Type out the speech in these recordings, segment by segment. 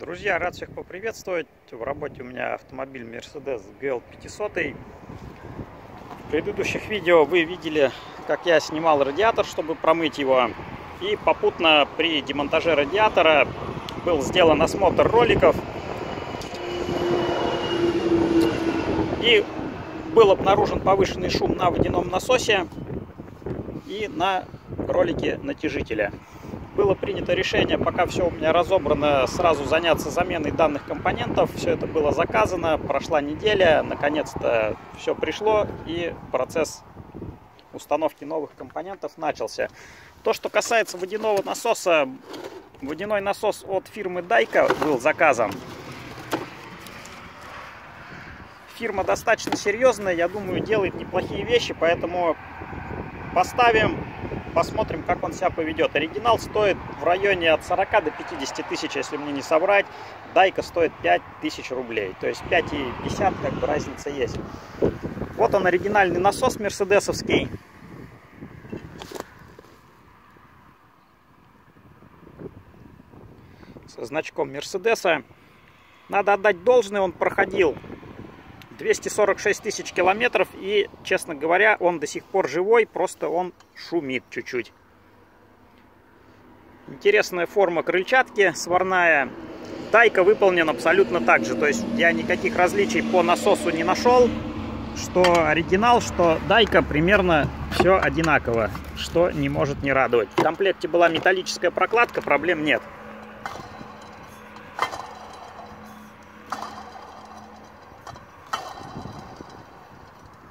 Друзья, рад всех поприветствовать. В работе у меня автомобиль Mercedes GL 500. В предыдущих видео вы видели, как я снимал радиатор, чтобы промыть его. И попутно при демонтаже радиатора был сделан осмотр роликов. И был обнаружен повышенный шум на водяном насосе и на ролике натяжителя было принято решение, пока все у меня разобрано, сразу заняться заменой данных компонентов. Все это было заказано, прошла неделя, наконец-то все пришло и процесс установки новых компонентов начался. То, что касается водяного насоса, водяной насос от фирмы Дайка был заказан. Фирма достаточно серьезная, я думаю, делает неплохие вещи, поэтому поставим Посмотрим, как он себя поведет. Оригинал стоит в районе от 40 до 50 тысяч, если мне не соврать. Дайка стоит 5 тысяч рублей. То есть 5 и 50, как бы разница есть. Вот он оригинальный насос мерседесовский. Со значком Мерседеса. Надо отдать должное, он проходил 246 тысяч километров и, честно говоря, он до сих пор живой, просто он шумит чуть-чуть. Интересная форма крыльчатки сварная. Тайка выполнен абсолютно так же, то есть я никаких различий по насосу не нашел. Что оригинал, что дайка примерно все одинаково, что не может не радовать. В комплекте была металлическая прокладка, проблем нет.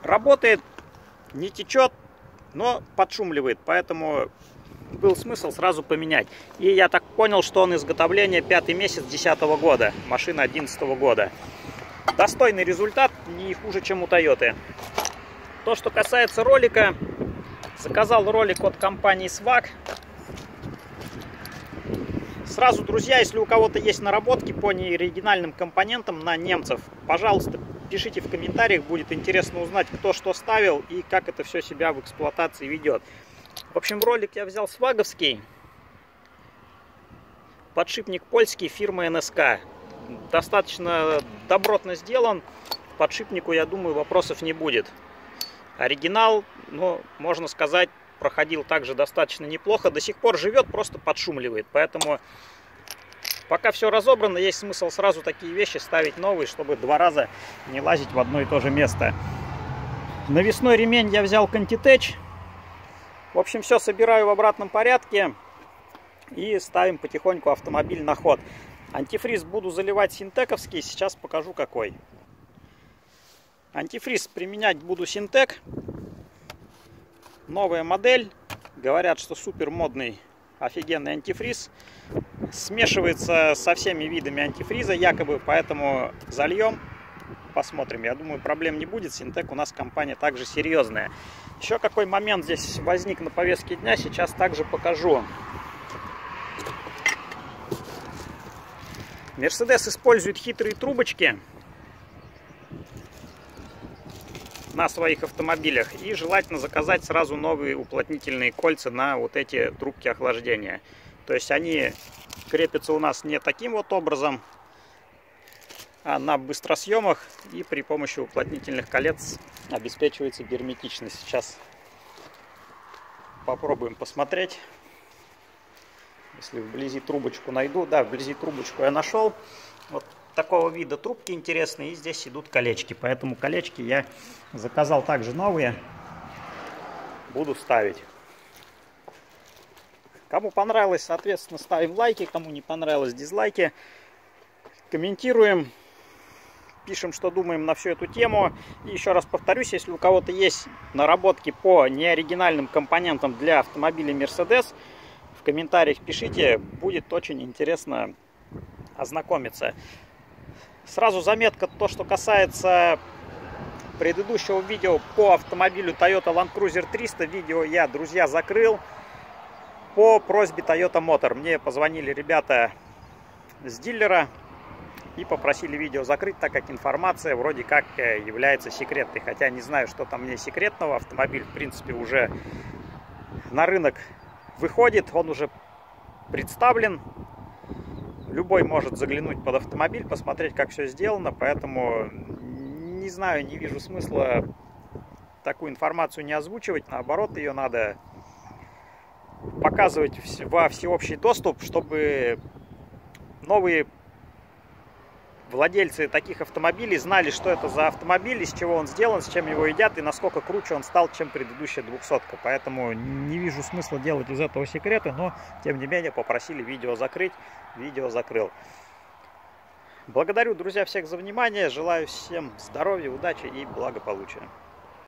Работает, не течет, но подшумливает, поэтому был смысл сразу поменять. И я так понял, что он изготовления пятый месяц 2010 года, машина 11 года. Достойный результат, не хуже, чем у Тойоты. То, что касается ролика, заказал ролик от компании Swag. Сразу, друзья, если у кого-то есть наработки по неоригинальным компонентам на немцев, пожалуйста, Пишите в комментариях, будет интересно узнать, кто что ставил и как это все себя в эксплуатации ведет. В общем, ролик я взял сваговский. Подшипник польский фирмы НСК. Достаточно добротно сделан. Подшипнику, я думаю, вопросов не будет. Оригинал, ну, можно сказать, проходил также достаточно неплохо. До сих пор живет, просто подшумливает. Поэтому Пока все разобрано, есть смысл сразу такие вещи ставить новые, чтобы два раза не лазить в одно и то же место. Навесной ремень я взял Contitech. В общем, все собираю в обратном порядке. И ставим потихоньку автомобиль на ход. Антифриз буду заливать синтековский. Сейчас покажу какой. Антифриз применять буду синтек. Новая модель. Говорят, что супер модный офигенный антифриз. Смешивается со всеми видами антифриза якобы, поэтому зальем, посмотрим. Я думаю, проблем не будет. Синтек у нас компания также серьезная. Еще какой момент здесь возник на повестке дня, сейчас также покажу. Мерседес использует хитрые трубочки на своих автомобилях. И желательно заказать сразу новые уплотнительные кольца на вот эти трубки охлаждения. То есть они крепятся у нас не таким вот образом, а на быстросъемах и при помощи уплотнительных колец обеспечивается герметичность. Сейчас попробуем посмотреть. Если вблизи трубочку найду. Да, вблизи трубочку я нашел. Вот такого вида трубки интересные. И здесь идут колечки. Поэтому колечки я заказал также новые. Буду ставить. Кому понравилось, соответственно, ставим лайки. Кому не понравилось, дизлайки. Комментируем. Пишем, что думаем на всю эту тему. И еще раз повторюсь, если у кого-то есть наработки по неоригинальным компонентам для автомобиля Mercedes, в комментариях пишите. Будет очень интересно ознакомиться. Сразу заметка, то, что касается предыдущего видео по автомобилю Toyota Land Cruiser 300. Видео я, друзья, закрыл по просьбе Toyota Motor. Мне позвонили ребята с дилера и попросили видео закрыть, так как информация вроде как э, является секретной. Хотя не знаю, что там мне секретного. Автомобиль, в принципе, уже на рынок выходит, он уже представлен. Любой может заглянуть под автомобиль, посмотреть, как все сделано, поэтому не знаю, не вижу смысла такую информацию не озвучивать, наоборот, ее надо показывать во всеобщий доступ, чтобы новые владельцы таких автомобилей знали, что это за автомобиль, из чего он сделан, с чем его едят и насколько круче он стал, чем предыдущая 200 -ка. Поэтому не вижу смысла делать из этого секрета, но тем не менее попросили видео закрыть, видео закрыл. Благодарю, друзья, всех за внимание, желаю всем здоровья, удачи и благополучия.